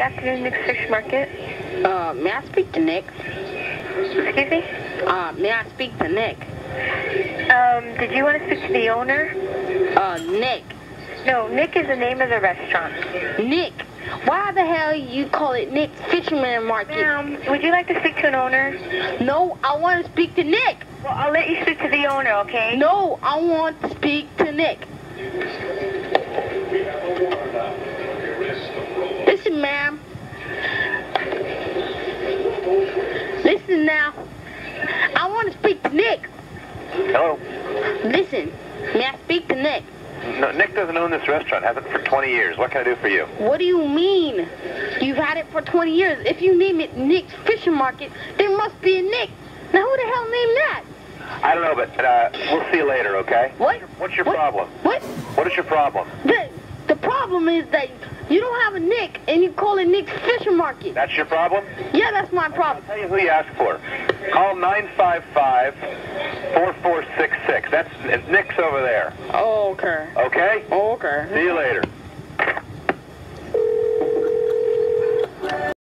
Good afternoon, Nick's Fish Market. Uh, may I speak to Nick? Excuse me? Uh, may I speak to Nick? Um, did you want to speak to the owner? Uh, Nick. No, Nick is the name of the restaurant. Nick. Why the hell you call it Nick's Fisherman Market? Ma'am, would you like to speak to an owner? No, I want to speak to Nick. Well, I'll let you speak to the owner, okay? No, I want to speak to Nick. Listen now. I want to speak to Nick. Hello. Listen, may I speak to Nick? No, Nick doesn't own this restaurant. Hasn't for 20 years. What can I do for you? What do you mean? You've had it for 20 years. If you name it Nick's Fishing Market, there must be a Nick. Now, who the hell named that? I don't know, but uh, we'll see you later, okay? What? What's your What? problem? What? What is your problem? The, the problem is that you don't have a Nick and you call it Nick's Fishing Market. That's your problem? Yeah, that's my problem. I'll tell you who you asked for. Call 955-4466. That's uh, Nick's over there, Oh, okay. okay? Okay. See you later.